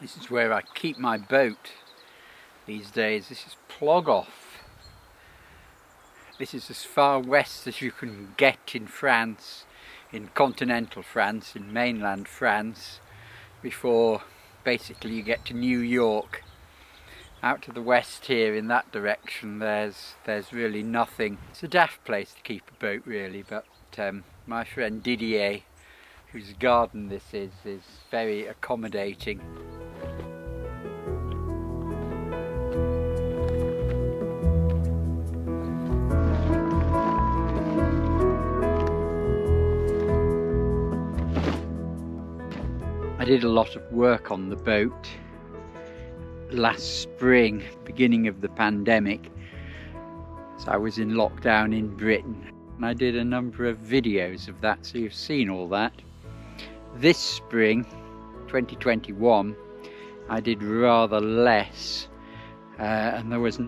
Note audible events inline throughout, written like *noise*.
This is where I keep my boat these days. This is Plogoff. This is as far west as you can get in France, in continental France, in mainland France, before basically you get to New York. Out to the west here in that direction there's there's really nothing. It's a daft place to keep a boat really but um, my friend Didier whose garden this is is very accommodating. I did a lot of work on the boat last spring, beginning of the pandemic. So I was in lockdown in Britain and I did a number of videos of that, so you've seen all that. This spring, 2021, I did rather less uh, and there was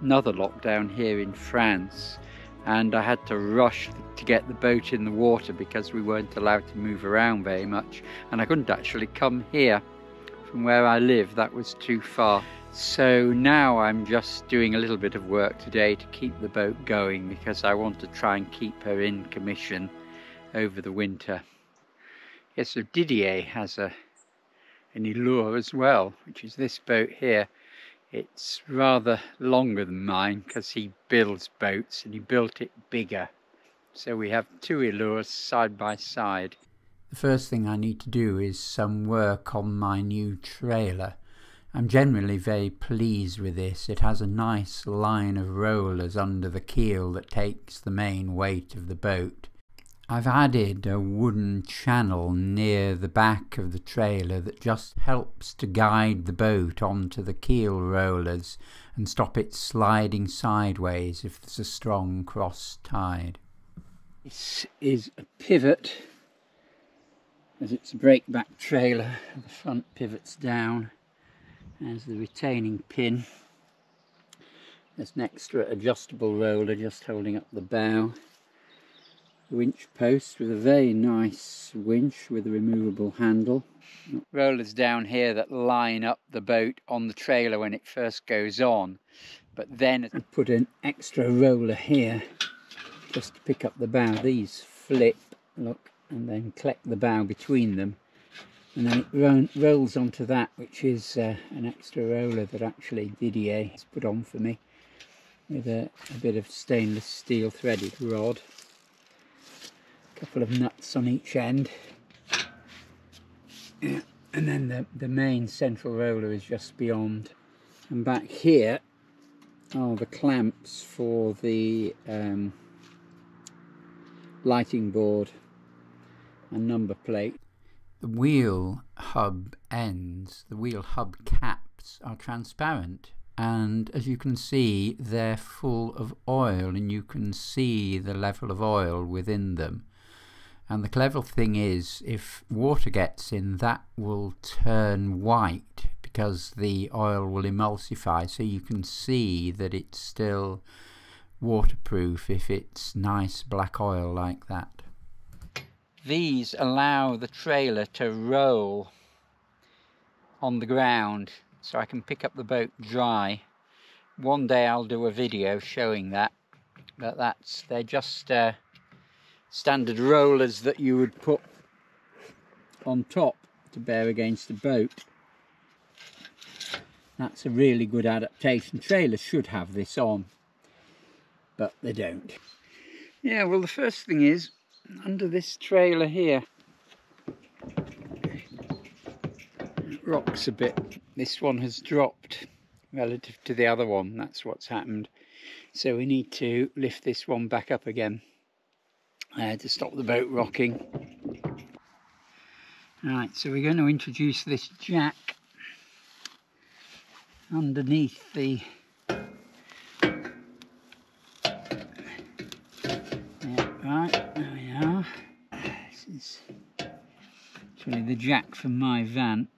another lockdown here in France and I had to rush to get the boat in the water because we weren't allowed to move around very much and I couldn't actually come here. From where I live that was too far. So now I'm just doing a little bit of work today to keep the boat going because I want to try and keep her in commission over the winter. Yes so Didier has a an Ilur as well which is this boat here it's rather longer than mine because he builds boats and he built it bigger. So we have two Ilurs side by side. The first thing I need to do is some work on my new trailer. I'm generally very pleased with this. It has a nice line of rollers under the keel that takes the main weight of the boat. I've added a wooden channel near the back of the trailer that just helps to guide the boat onto the keel rollers and stop it sliding sideways if there's a strong cross tide. This is a pivot as it's a breakback trailer. The front pivots down. There's the retaining pin. There's an extra adjustable roller just holding up the bow winch post with a very nice winch with a removable handle. Rollers down here that line up the boat on the trailer when it first goes on but then I put an extra roller here just to pick up the bow. These flip, look, and then collect the bow between them and then it rolls onto that which is uh, an extra roller that actually Didier has put on for me with a, a bit of stainless steel threaded rod couple of nuts on each end. Yeah. and then the, the main central roller is just beyond. And back here are the clamps for the um, lighting board and number plate. The wheel hub ends the wheel hub caps are transparent and as you can see they're full of oil and you can see the level of oil within them and the clever thing is, if water gets in, that will turn white because the oil will emulsify, so you can see that it's still waterproof if it's nice black oil like that. These allow the trailer to roll on the ground so I can pick up the boat dry. One day I'll do a video showing that, but that's, they're just uh, standard rollers that you would put on top to bear against the boat. That's a really good adaptation. Trailers should have this on, but they don't. Yeah, well the first thing is, under this trailer here, rocks a bit. This one has dropped relative to the other one, that's what's happened. So we need to lift this one back up again uh, to stop the boat rocking. Right, so we're going to introduce this jack underneath the right, there we are. This is actually the jack from my van.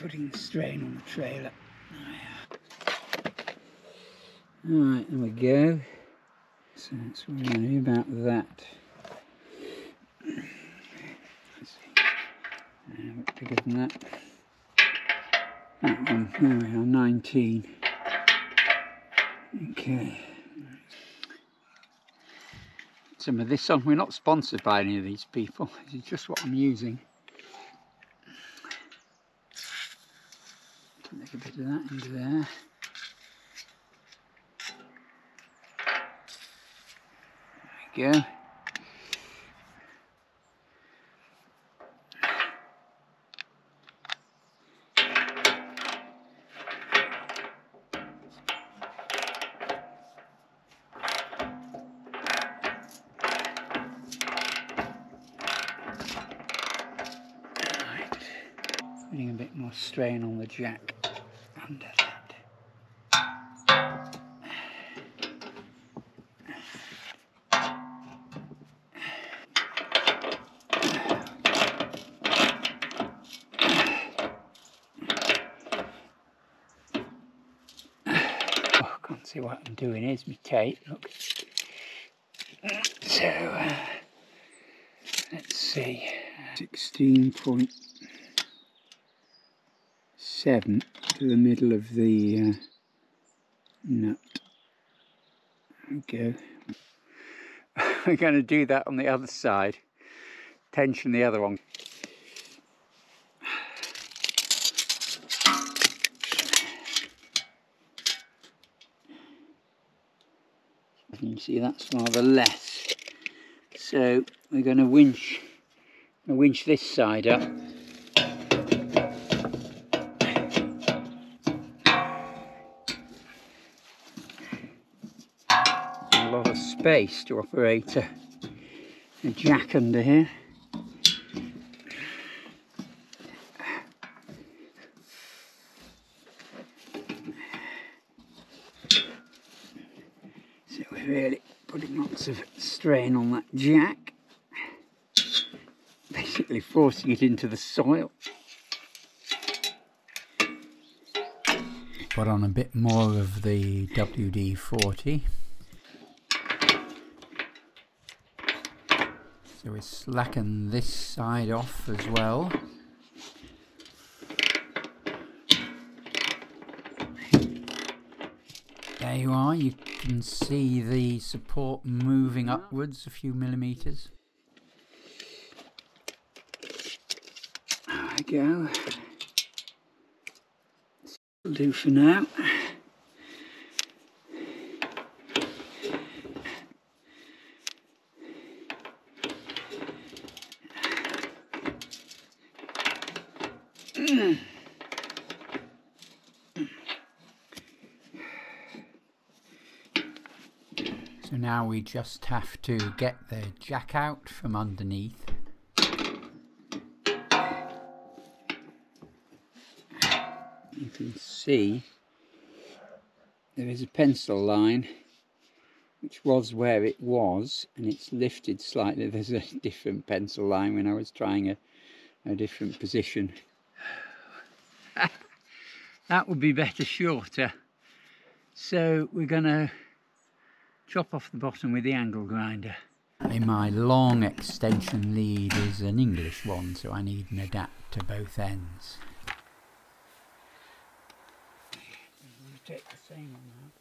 Putting strain on the trailer. Alright, there we go. So that's what we're going to do about that. Uh, bigger than that. That one, there we are, 19. Okay. Some of this on, we're not sponsored by any of these people, this is just what I'm using. Make a bit of that into there. There we go. Putting a bit more strain on the jack Oh, I can't see what I'm doing. Here's my tape, look. So, uh, let's see. 16.7 to the middle of the uh, nut. Go. *laughs* We're going to do that on the other side. Tension the other one. You can see that's rather less. So we're going to winch, winch this side up. Space to operate a, a jack under here. So we're really putting lots of strain on that jack, basically forcing it into the soil. Put on a bit more of the WD-40. So we slacken this side off as well. There you are, you can see the support moving upwards a few millimetres. There we go. Will do for now. So now we just have to get the jack out from underneath. You can see there is a pencil line which was where it was and it's lifted slightly. *laughs* There's a different pencil line when I was trying a, a different position. *laughs* that would be better shorter. So we're going to chop off the bottom with the angle grinder. In my long extension lead is an English one, so I need an adapt to both ends. Take the same on that.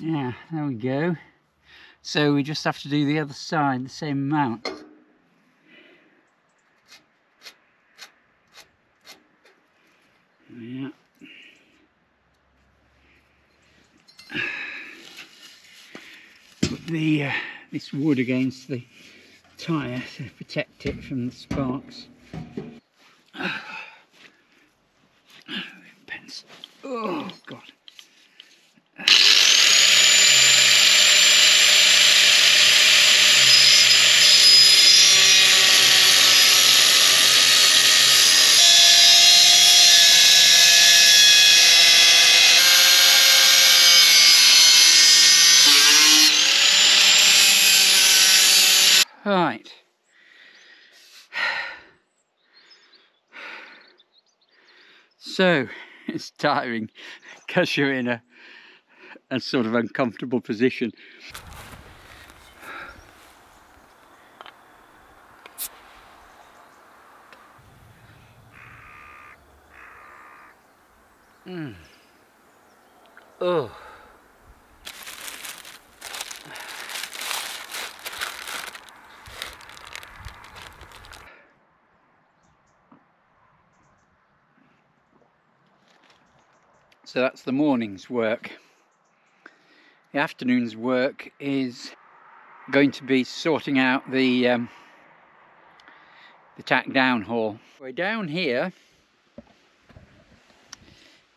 Yeah, there we go. So we just have to do the other side the same amount. Yeah. Put the uh, this wood against the tyre to protect it from the sparks. Pencil. this. Oh, God. Right. *sighs* So, *laughs* it's tiring because you're in a, a sort of uncomfortable position. *sighs* Mm. Oh. So that's the morning's work. The afternoon's work is going to be sorting out the um, the tack down haul. Way down here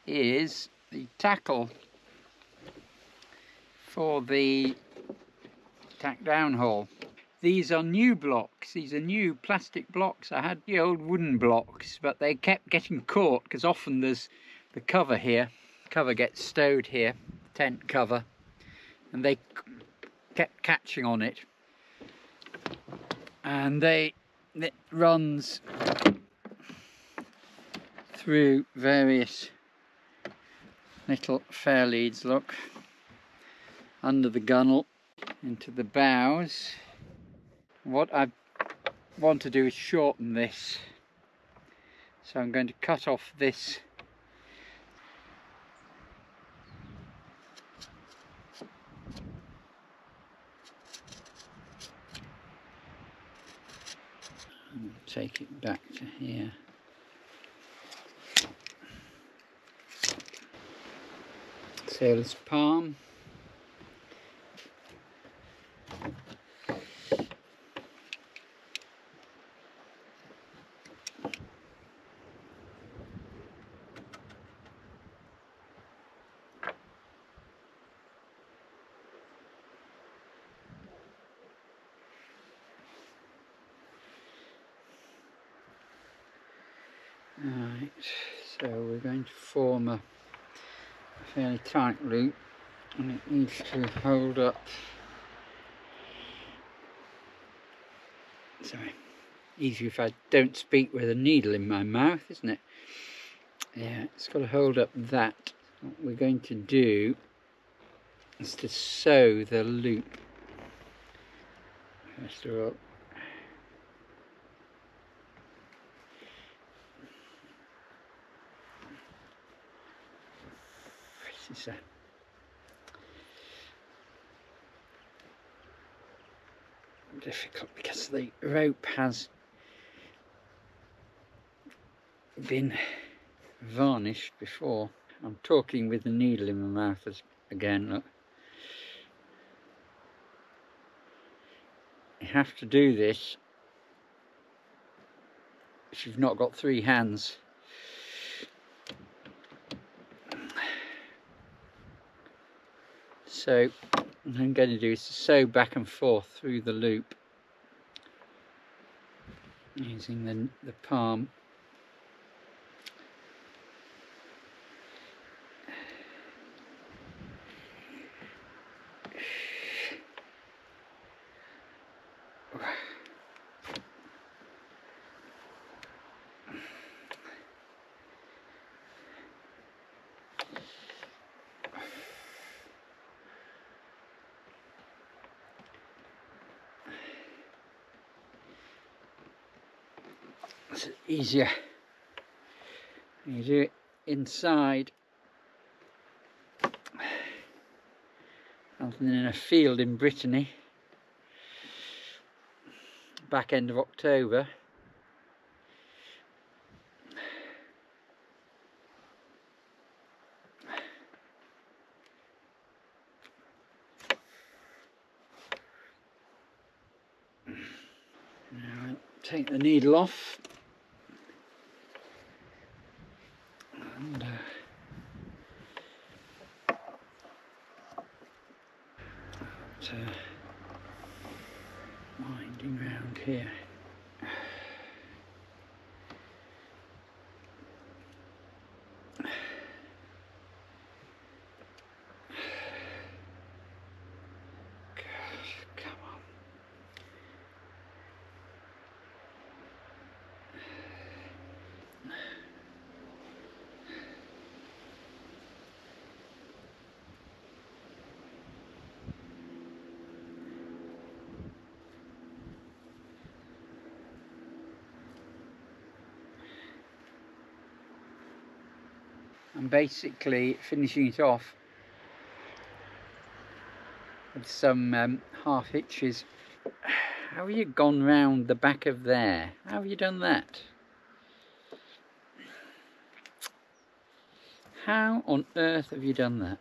is the tackle for the tack down haul. These are new blocks, these are new plastic blocks. I had the old wooden blocks, but they kept getting caught because often there's the cover here cover gets stowed here, tent cover, and they kept catching on it. And they it runs through various little fair leads, look, under the gunnel, into the bows. What I want to do is shorten this. So I'm going to cut off this take it back to here. Sailor's palm. Right, so we're going to form a, a fairly tight loop and it needs to hold up. Sorry, uh, easier if I don't speak with a needle in my mouth, isn't it? Yeah, it's got to hold up that. What we're going to do is to sew the loop. First of all, is uh, difficult because the rope has been varnished before. I'm talking with the needle in my mouth as, again, look. You have to do this if you've not got three hands So what I'm going to do is sew back and forth through the loop using the, the palm it's easier. You do it inside rather than in a field in Brittany. Back end of October. Now take the needle off and uh, uh, winding round here. I'm basically finishing it off with some um, half hitches. How have you gone round the back of there? How have you done that? How on earth have you done that?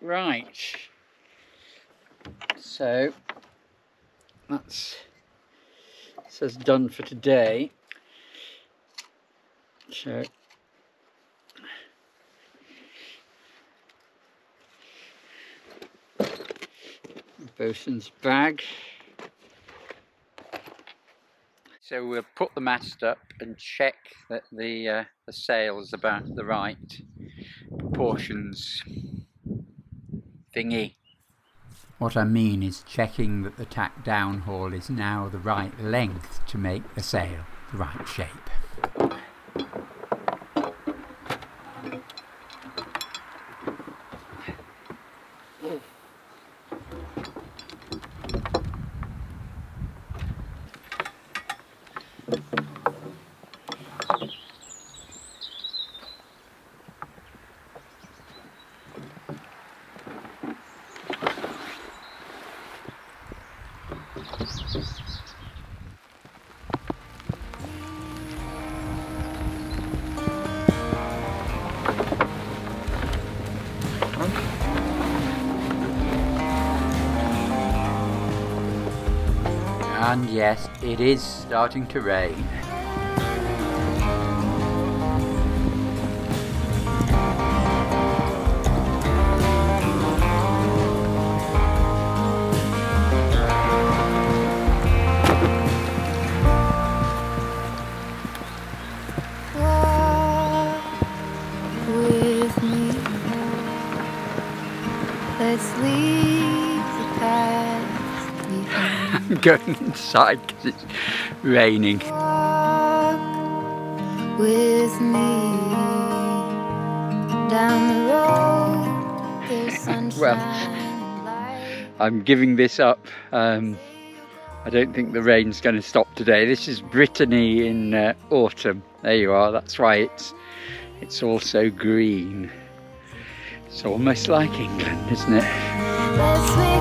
Right. So that's says done for today. So bosun's bag. So we'll put the mast up and check that the uh, the sail is about the right proportions thingy. What I mean is checking that the tack down haul is now the right length to make the sail the right shape. And yes, it is starting to rain. Going inside because it's raining. Walk with me down the road. Well. I'm giving this up. Um, I don't think the rain's going to stop today. This is Brittany in uh, autumn. There you are. That's why it's it's all so green. It's almost like England, isn't it?